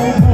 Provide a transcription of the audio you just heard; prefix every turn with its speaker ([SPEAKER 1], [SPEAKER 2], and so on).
[SPEAKER 1] Oh.